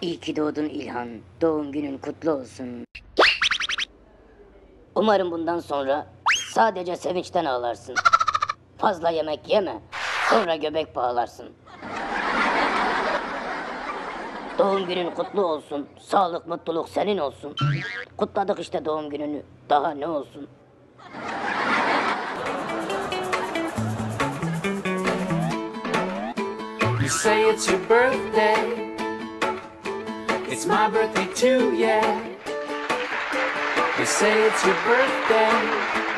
İyi ki doğdun İlhan. Doğum günün kutlu olsun. Umarım bundan sonra sadece sevinçten ağlarsın. Fazla yemek yeme. Sonra göbek bağlarsın. Doğum günün kutlu olsun. Sağlık, mutluluk senin olsun. Kutladık işte doğum gününü. Daha ne olsun? You say it's your birthday. It's my birthday too, yeah. You say it's your birthday.